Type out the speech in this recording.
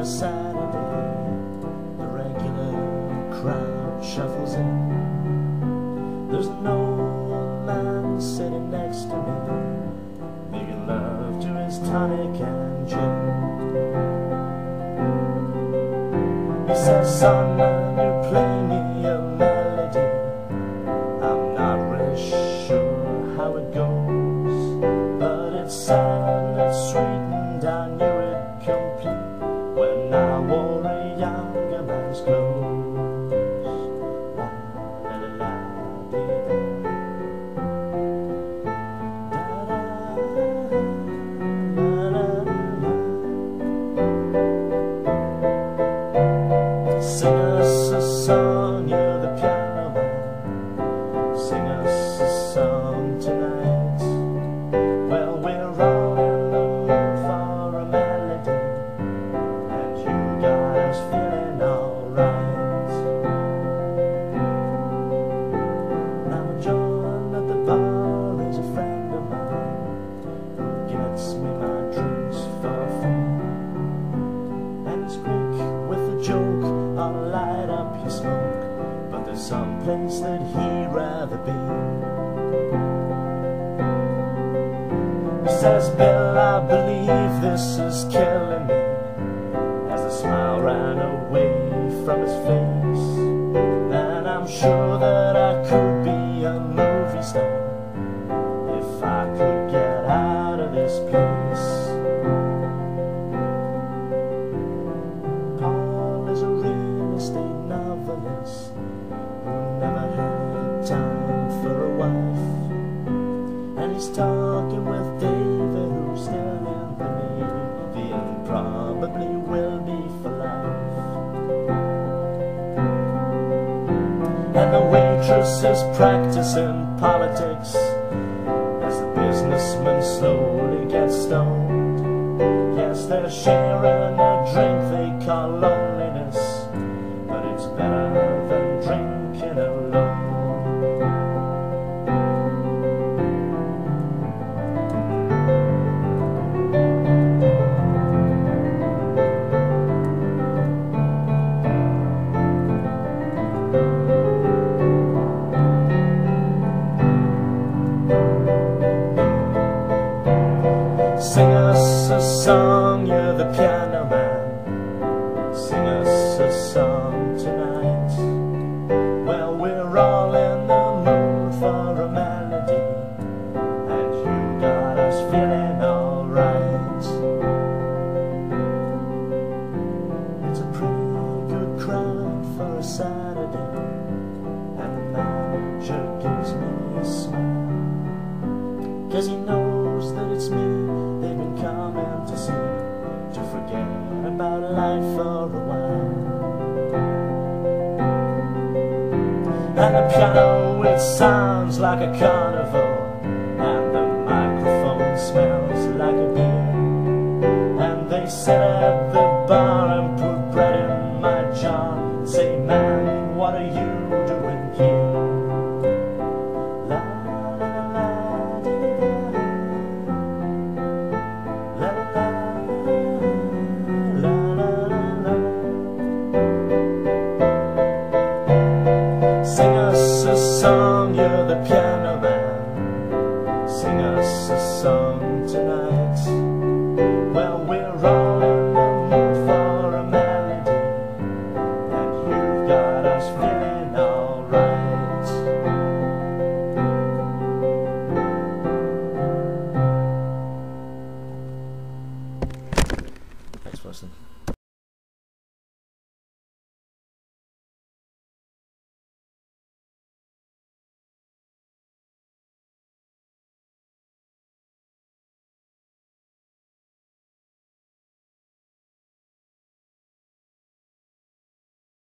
a Saturday, the regular crowd shuffles in. There's an old man sitting next to me, making love to his tonic and gin. He says, son, you play playing me a melody. I'm not really sure how it goes, but it's sad and it's sweet and I Sing us a song, on light up your smoke, but there's some place that he'd rather be. He says, Bill, I believe this is killing me. As the smile ran away from his face. And I'm sure that I waitress is practicing politics as the businessman slowly gets stoned. Yes, they're sharing a drink they call loneliness, about life for a while. And the piano, it sounds like a carnival song tonight. Well, we're all in the mood for a melody, and you've got us feeling alright. Thanks for listening.